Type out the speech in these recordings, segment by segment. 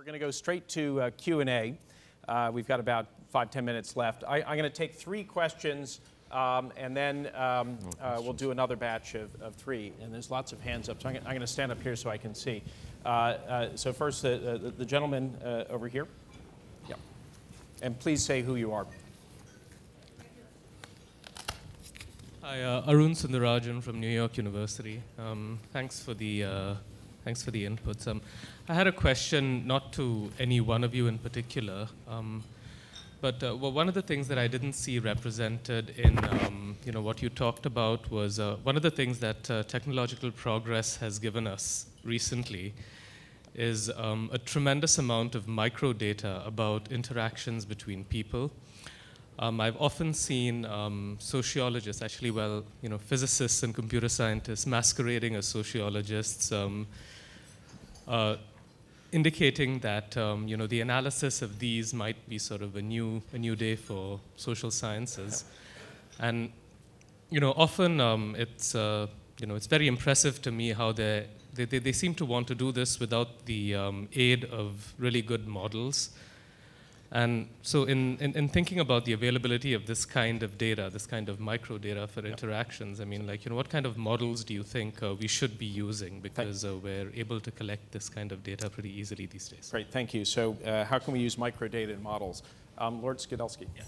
We're going to go straight to uh, Q&A. Uh, we've got about five, ten minutes left. I, am going to take three questions, um, and then um, uh, we'll do another batch of, of, three. And there's lots of hands up, so I'm, I'm going to stand up here so I can see. Uh, uh, so first, the, the gentleman uh, over here. Yeah. And please say who you are. Hi, uh, Arun Sundararajan from New York University. Um, thanks for the uh, thanks for the inputs. Um, I had a question, not to any one of you in particular, um, but uh, well, one of the things that I didn't see represented in um, you know what you talked about was uh, one of the things that uh, technological progress has given us recently is um, a tremendous amount of microdata about interactions between people. Um, I've often seen um, sociologists, actually, well, you know, physicists and computer scientists masquerading as sociologists, um, uh, indicating that um, you know the analysis of these might be sort of a new a new day for social sciences, and you know often um, it's uh, you know it's very impressive to me how they they, they seem to want to do this without the um, aid of really good models. And so, in, in, in, thinking about the availability of this kind of data, this kind of micro data for yep. interactions, I mean, like, you know, what kind of models do you think uh, we should be using? Because uh, we're able to collect this kind of data pretty easily these days. Great, thank you. So, uh, how can we use micro data in models? Um, Lord Skidelsky. Yeah.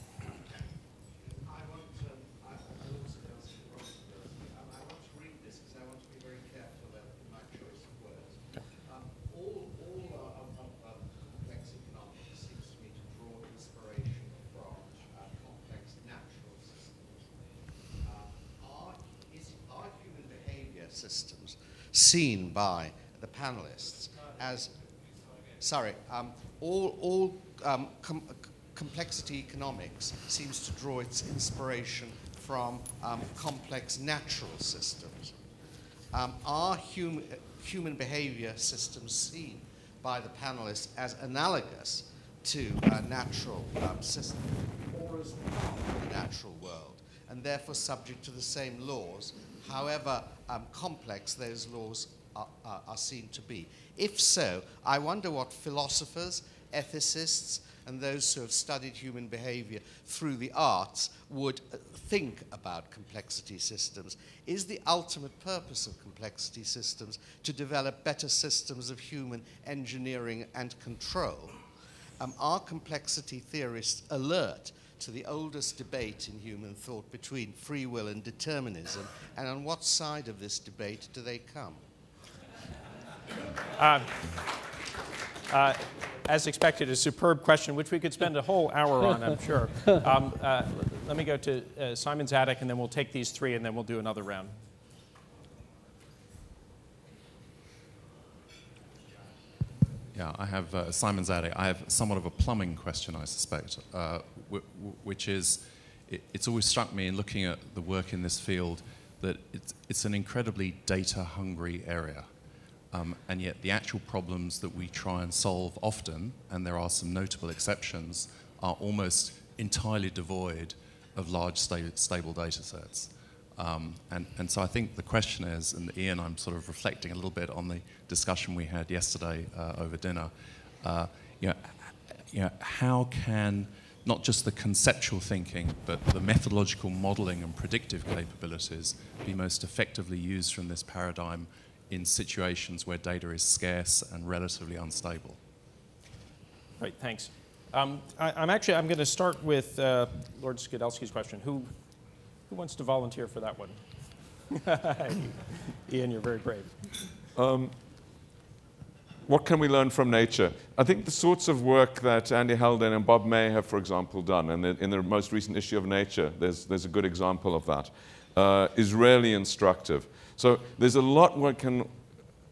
Seen by the panelists as, sorry, um, all, all um, com complexity economics seems to draw its inspiration from um, complex natural systems. Um, are hum human behavior systems seen by the panelists as analogous to natural um, system or as the natural world and therefore subject to the same laws however um, complex those laws are, are, are seen to be. If so, I wonder what philosophers, ethicists, and those who have studied human behavior through the arts would uh, think about complexity systems. Is the ultimate purpose of complexity systems to develop better systems of human engineering and control? Um, are complexity theorists alert to the oldest debate in human thought between free will and determinism, and on what side of this debate do they come? Uh, uh, as expected, a superb question, which we could spend a whole hour on, I'm sure. Um, uh, let me go to uh, Simon Zadek, and then we'll take these three, and then we'll do another round. Yeah, I have uh, Simon Zadek. I have somewhat of a plumbing question, I suspect, uh, which is it, it's always struck me in looking at the work in this field that it's, it's an incredibly data hungry area. Um, and yet, the actual problems that we try and solve often, and there are some notable exceptions, are almost entirely devoid of large sta stable data sets. Um, and, and so I think the question is, and Ian, I'm sort of reflecting a little bit on the discussion we had yesterday uh, over dinner. Uh, you, know, you know, how can not just the conceptual thinking, but the methodological modeling and predictive capabilities be most effectively used from this paradigm in situations where data is scarce and relatively unstable? Right, thanks. Um, I, am actually, I'm going to start with uh, Lord Skidelsky's question. Who, who wants to volunteer for that one? Ian, you're very brave. Um, what can we learn from nature? I think the sorts of work that Andy Haldane and Bob May have, for example, done, and in the most recent issue of Nature, there's, there's a good example of that, uh, is really instructive. So there's a lot one can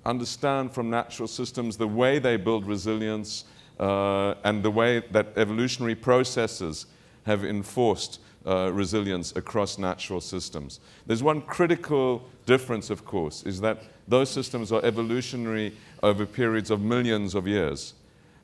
understand from natural systems, the way they build resilience, uh, and the way that evolutionary processes have enforced uh, resilience across natural systems. There's one critical difference, of course, is that those systems are evolutionary over periods of millions of years.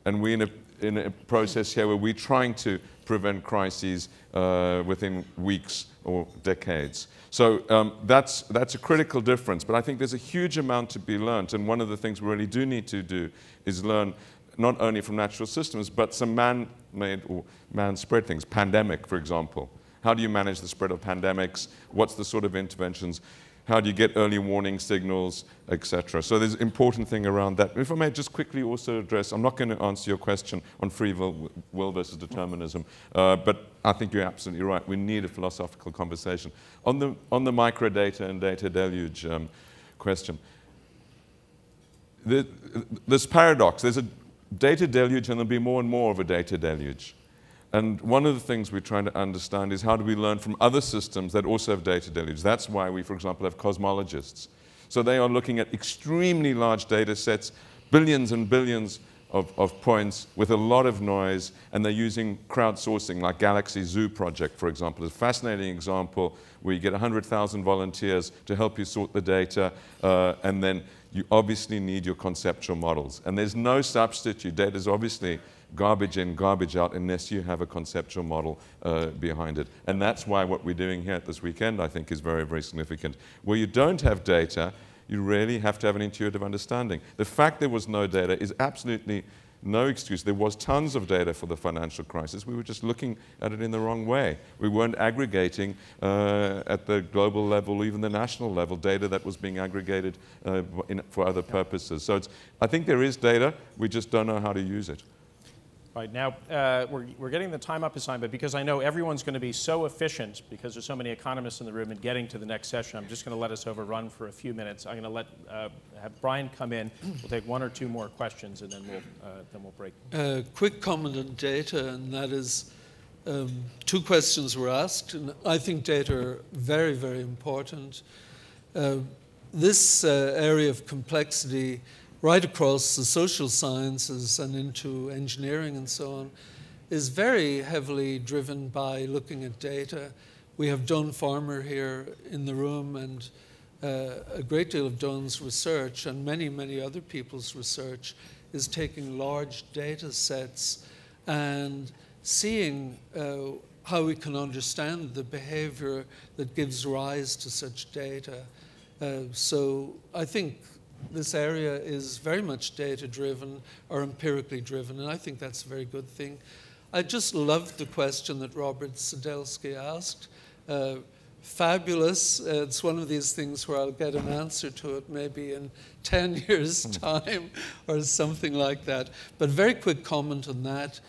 And we're in a, in a process here where we're trying to prevent crises uh, within weeks or decades. So um, that's, that's a critical difference. But I think there's a huge amount to be learned. And one of the things we really do need to do is learn not only from natural systems, but some man-made or man-spread things. Pandemic, for example. How do you manage the spread of pandemics? What's the sort of interventions? How do you get early warning signals, etc.? So there's an important thing around that. If I may just quickly also address, I'm not going to answer your question on free will, will versus determinism, uh, but I think you're absolutely right. We need a philosophical conversation. On the, on the microdata and data deluge um, question, the, this paradox, there's a data deluge and there'll be more and more of a data deluge. And one of the things we're trying to understand is how do we learn from other systems that also have data deluge. That's why we, for example, have cosmologists. So they are looking at extremely large data sets, billions and billions of, of points with a lot of noise, and they're using crowdsourcing, like Galaxy Zoo Project, for example, is a fascinating example where you get 100,000 volunteers to help you sort the data, uh, and then you obviously need your conceptual models. And there's no substitute. Data is obviously garbage in, garbage out, unless you have a conceptual model uh, behind it. And that's why what we're doing here at this weekend, I think, is very, very significant. Where you don't have data, you really have to have an intuitive understanding. The fact there was no data is absolutely no excuse. There was tons of data for the financial crisis. We were just looking at it in the wrong way. We weren't aggregating uh, at the global level, even the national level, data that was being aggregated uh, in, for other purposes. So I think there is data. We just don't know how to use it. Right, now uh, we're, we're getting the time up assigned, but because I know everyone's going to be so efficient because there's so many economists in the room and getting to the next session, I'm just going to let us overrun for a few minutes. I'm going to let uh, have Brian come in. We'll take one or two more questions and then we'll, uh, then we'll break. A quick comment on data, and that is um, two questions were asked, and I think data are very, very important. Uh, this uh, area of complexity right across the social sciences and into engineering and so on, is very heavily driven by looking at data. We have Doyne Farmer here in the room, and uh, a great deal of Doyne's research and many, many other people's research is taking large data sets and seeing uh, how we can understand the behavior that gives rise to such data. Uh, so I think this area is very much data driven or empirically driven, and I think that's a very good thing. I just loved the question that Robert Skidelsky asked. Uh, fabulous. Uh, it's one of these things where I'll get an answer to it maybe in 10 years' hmm. time or something like that. But very quick comment on that.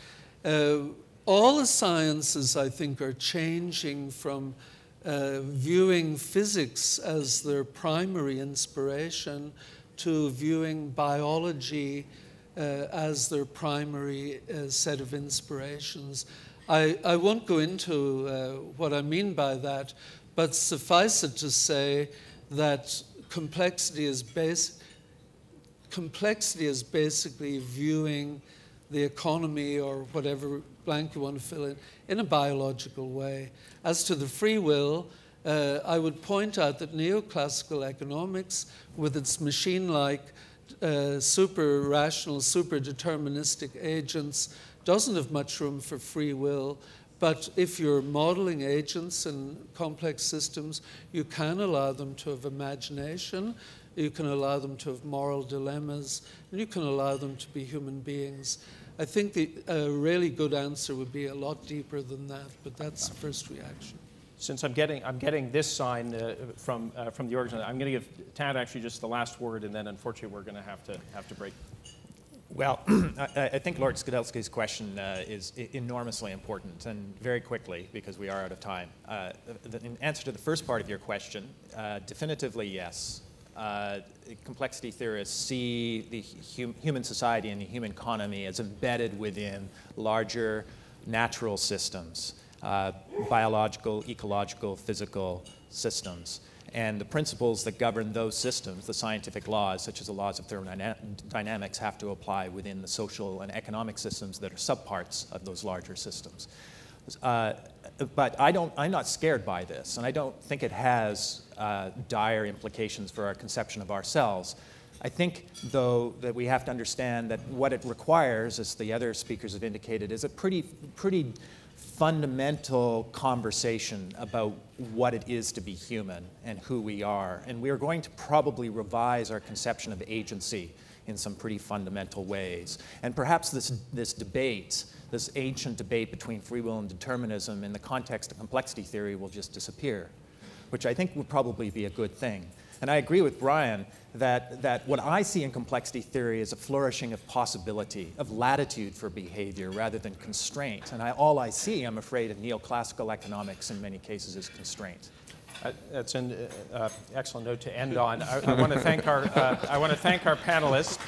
Uh, all the sciences, I think, are changing from uh, viewing physics as their primary inspiration to viewing biology uh, as their primary uh, set of inspirations. I, I won't go into uh, what I mean by that, but suffice it to say that complexity is base, complexity is basically viewing the economy or whatever blank you want to fill in in a biological way. As to the free will, uh, I would point out that neoclassical economics, with its machine like, uh, super rational, super deterministic agents, doesn't have much room for free will. But if you're modeling agents in complex systems, you can allow them to have imagination, you can allow them to have moral dilemmas, and you can allow them to be human beings. I think the, a really good answer would be a lot deeper than that, but that's the first reaction since I'm getting, I'm getting this sign uh, from, uh, from the organization, I'm going to give Tad actually just the last word, and then unfortunately we're going to have to have to break. Well, I, I, think Lord Skidelsky's question uh, is enormously important, and very quickly, because we are out of time. Uh, in answer to the first part of your question, uh, definitively yes. Uh, complexity theorists see the hum human society and the human economy as embedded within larger natural systems uh, biological, ecological, physical systems. And the principles that govern those systems, the scientific laws, such as the laws of thermodynamics, have to apply within the social and economic systems that are subparts of those larger systems. Uh, but I don't, I'm not scared by this, and I don't think it has uh, dire implications for our conception of ourselves. I think, though, that we have to understand that what it requires, as the other speakers have indicated, is a pretty, pretty fundamental conversation about what it is to be human and who we are. And we are going to probably revise our conception of agency in some pretty fundamental ways. And perhaps this, this debate, this ancient debate between free will and determinism in the context of complexity theory will just disappear, which I think would probably be a good thing. And I agree with Brian that, that what I see in complexity theory is a flourishing of possibility, of latitude for behavior rather than constraint. And I, all I see, I'm afraid, in neoclassical economics in many cases is constraint. Uh, That's an uh, uh, excellent note to end on. I, I want to thank our uh, I want to thank our panelists.